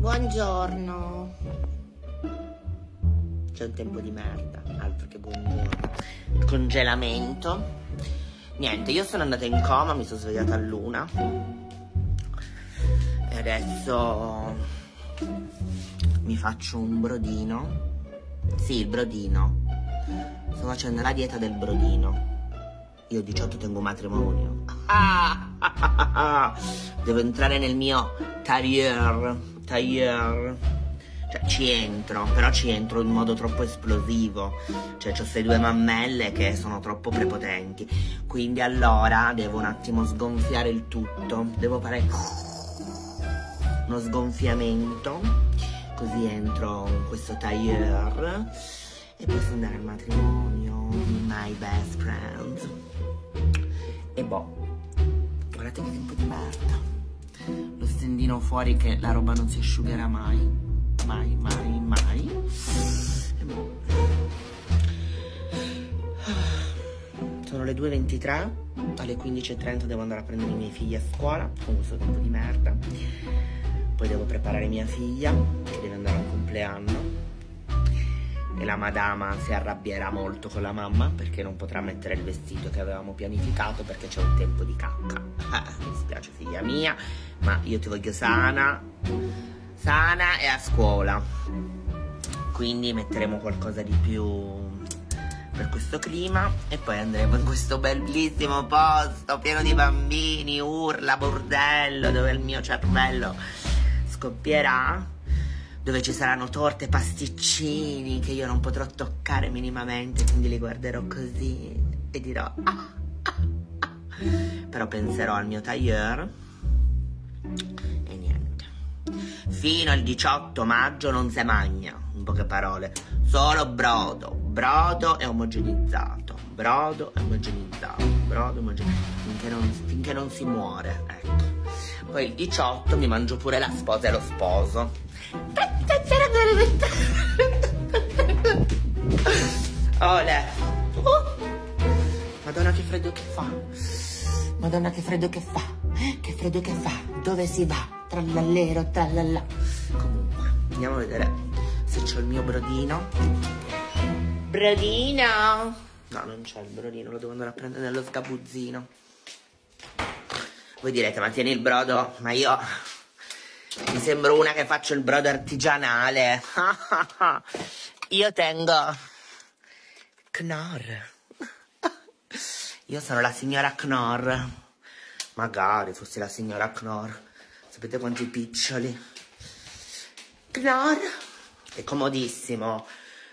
Buongiorno. C'è un tempo di merda, altro che buongiorno. Congelamento. Niente, io sono andata in coma, mi sono svegliata a luna. E adesso mi faccio un brodino. Sì, il brodino. Sto facendo la dieta del brodino. Io 18 tengo matrimonio. Devo entrare nel mio tailleur. Tailleur. Cioè, ci entro, però ci entro in modo troppo esplosivo. Cioè, ho queste due mammelle che sono troppo prepotenti. Quindi allora devo un attimo sgonfiare il tutto. Devo fare uno sgonfiamento. Così entro in questo tailleur. E posso andare al matrimonio. My best friends. E boh, guardate che tempo di merda. Lo stendino fuori che la roba non si asciugherà mai. Mai, mai, mai. Sono le 2.23, alle 15.30 devo andare a prendere i miei figli a scuola con questo tempo di merda. Poi devo preparare mia figlia che deve andare a un compleanno e la madama si arrabbierà molto con la mamma perché non potrà mettere il vestito che avevamo pianificato perché c'è un tempo di cacca. Mi spiace figlia mia, ma io ti voglio sana, sana e a scuola. Quindi metteremo qualcosa di più per questo clima e poi andremo in questo bellissimo posto pieno di bambini, urla, bordello, dove il mio cervello scoppierà, dove ci saranno torte, pasticcini che io non potrò toccare minimamente, quindi li guarderò così e dirò ah, ah, ah. però penserò al mio tailleur e niente. Fino al 18 maggio non si magna, in poche parole, solo brodo, brodo e omogenizzato, brodo e omogenizzato, brodo e omogenizzato, finché non, finché non si muore, ecco. Poi il 18 mi mangio pure la sposa e lo sposo. Ole. Madonna che freddo che fa. Madonna che freddo che fa. Che freddo che fa. Dove si va? Trallallero, trallallà. Comunque, andiamo a vedere se c'ho il mio brodino. Brodino! No, non c'è il brodino, lo devo andare a prendere nello sgabuzzino. Voi direte, ma tieni il brodo? Ma io mi sembro una che faccio il brodo artigianale. io tengo Knorr. Io sono la signora Knorr. Magari fossi la signora Knorr. Sapete quanti piccioli? Knorr. È comodissimo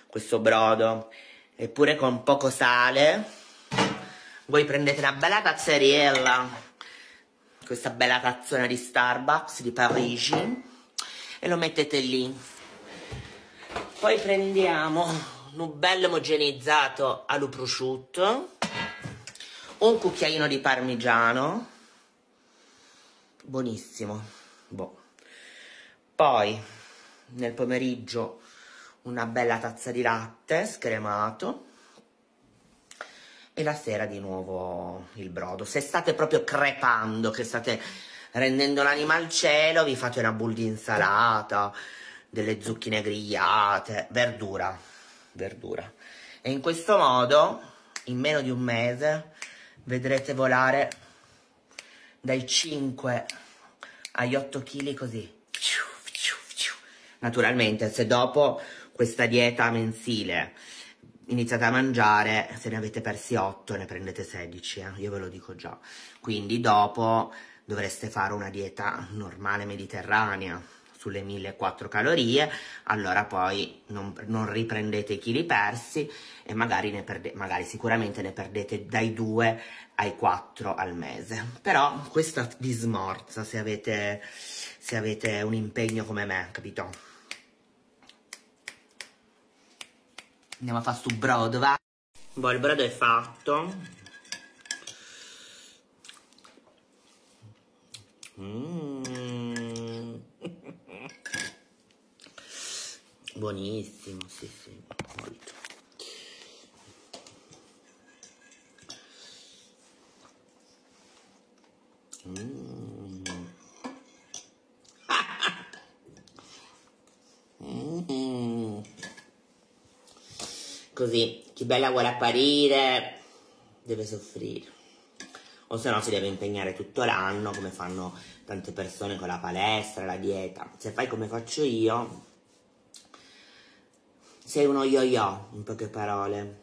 questo brodo. Eppure con poco sale. Voi prendete una bella tazzeriella questa bella tazzona di Starbucks di Parigi e lo mettete lì. Poi prendiamo un bello omogenizzato allo prosciutto, un cucchiaino di parmigiano, buonissimo. Boh. Poi nel pomeriggio una bella tazza di latte scremato e la sera di nuovo il brodo. Se state proprio crepando, che state rendendo l'anima al cielo, vi fate una bowl di insalata, delle zucchine grigliate, verdura, verdura. E in questo modo, in meno di un mese, vedrete volare dai 5 agli 8 kg così. Naturalmente, se dopo questa dieta mensile iniziate a mangiare, se ne avete persi 8 ne prendete 16, eh? io ve lo dico già. Quindi dopo dovreste fare una dieta normale mediterranea sulle 1004 calorie, allora poi non, non riprendete i chili persi e magari, ne perde, magari sicuramente ne perdete dai 2 ai 4 al mese. Però questa vi smorza se avete, se avete un impegno come me, capito? Andiamo a fare sto brodo, va? Boh, il brodo è fatto. Mm. Buonissimo, sì, sì, molto. Mm. Così, chi bella vuole apparire deve soffrire. O se no si deve impegnare tutto l'anno, come fanno tante persone con la palestra, la dieta. Se fai come faccio io, sei uno yo-yo, in poche parole.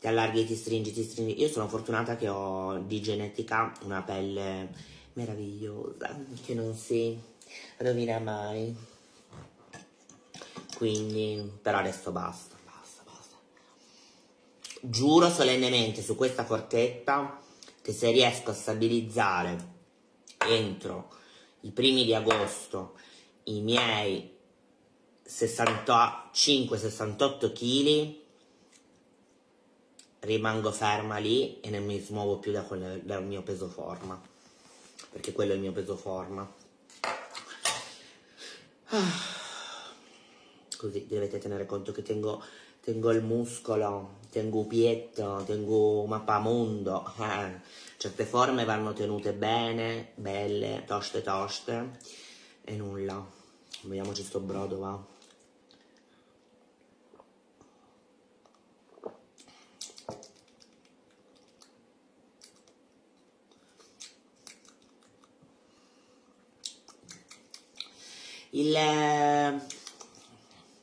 Ti allarghi, ti stringi, ti stringi. Io sono fortunata che ho di genetica una pelle meravigliosa, che non si rovina mai. Quindi, però adesso basta. Giuro solennemente su questa forchetta che se riesco a stabilizzare entro i primi di agosto i miei 65-68 kg rimango ferma lì e non mi smuovo più da quel, dal mio peso forma perché quello è il mio peso forma. Così dovete tenere conto che tengo, tengo il muscolo tengo pietto tengo mappamondo eh. certe forme vanno tenute bene belle toste toste e nulla vediamoci sto brodo va Il, eh,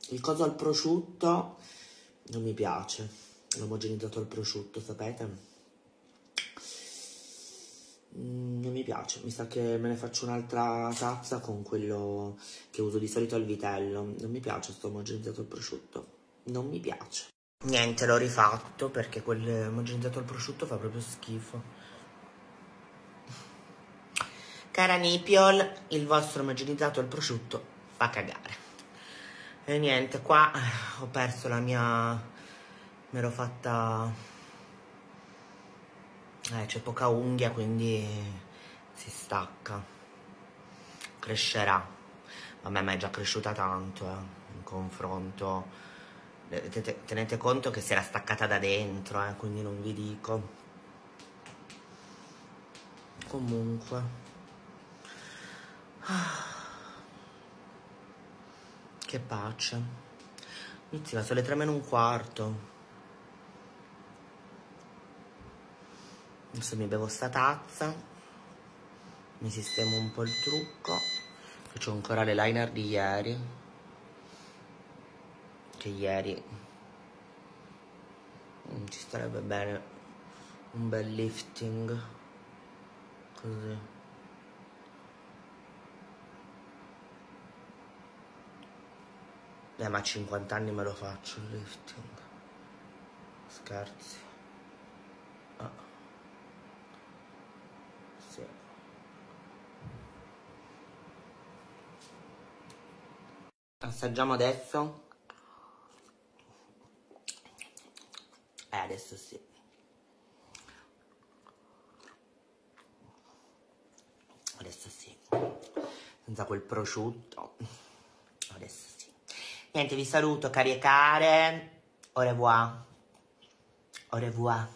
il coso al prosciutto non mi piace, l'omogenizzato al prosciutto, sapete? Mm, non mi piace, mi sa che me ne faccio un'altra tazza con quello che uso di solito al vitello. Non mi piace sto omogenizzato al prosciutto, non mi piace. Niente, l'ho rifatto perché quel omogenizzato al prosciutto fa proprio schifo. Cara Nipiol, il vostro omogenizzato al prosciutto fa cagare. E niente, qua eh, ho perso la mia... me l'ho fatta... Eh, c'è poca unghia, quindi si stacca. Crescerà. Vabbè, ma è già cresciuta tanto, eh, in confronto. Tenete conto che si era staccata da dentro, eh, quindi non vi dico. Comunque... Che pace. Inizia, sono le tre meno un quarto. Adesso mi bevo sta tazza. Mi sistemo un po' il trucco. Faccio ancora le liner di ieri. Che ieri ci starebbe bene un bel lifting. Così. Eh, ma a 50 anni me lo faccio il lifting. Scherzi. Ah. Sì. Assaggiamo adesso. Eh, adesso sì. Adesso sì. Senza quel prosciutto. Niente, vi saluto cari e care. Au revoir. Au revoir.